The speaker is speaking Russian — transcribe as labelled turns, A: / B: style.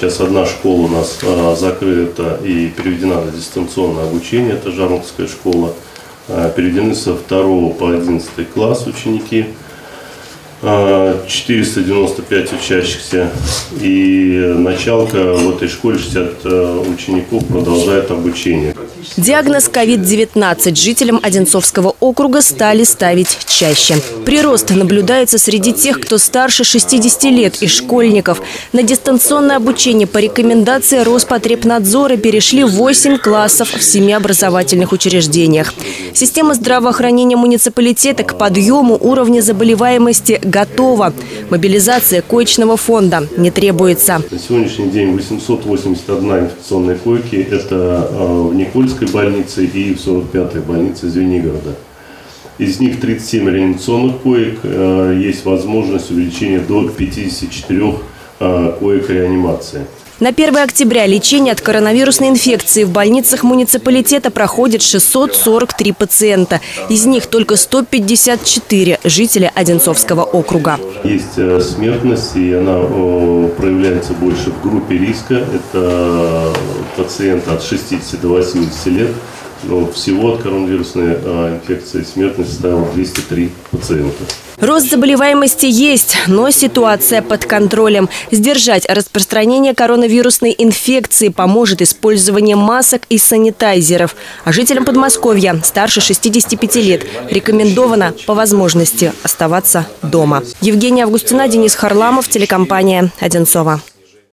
A: Сейчас одна школа у нас а, закрыта и переведена на дистанционное обучение, это Жармовская школа. А, Переведены со 2 по 11 класс ученики. А, 495 учащихся. И началка в этой школе 60 а, учеников продолжает обучение.
B: Диагноз COVID-19 жителям Одинцовского округа стали ставить чаще. Прирост наблюдается среди тех, кто старше 60 лет и школьников. На дистанционное обучение по рекомендации Роспотребнадзора перешли 8 классов в семи образовательных учреждениях. Система здравоохранения муниципалитета к подъему уровня заболеваемости готова. Мобилизация коечного фонда не требуется.
A: На сегодняшний день 881 инфекционные койки. Это а, в Никольской больнице и в 45-й больнице Звенигорода. Из них 37 реанимационных коек. а, Есть возможность увеличения до 54 а, коек реанимации.
B: На 1 октября лечение от коронавирусной инфекции в больницах муниципалитета проходит 643 пациента. Из них только 154 жители Одинцовского округа.
A: Есть э, смертность, и она проявляется больше в группе риска. Это пациенты от 60 до 80 лет. Но всего от коронавирусной э, инфекции смертность составила 203 пациента.
B: Рост заболеваемости есть, но ситуация под контролем. Сдержать распространение коронавирусной инфекции поможет использование масок и санитайзеров. А жителям Подмосковья старше 65 лет рекомендовано по возможности оставаться дома. Евгения Августина, Денис Харламов, телекомпания «Одинцова».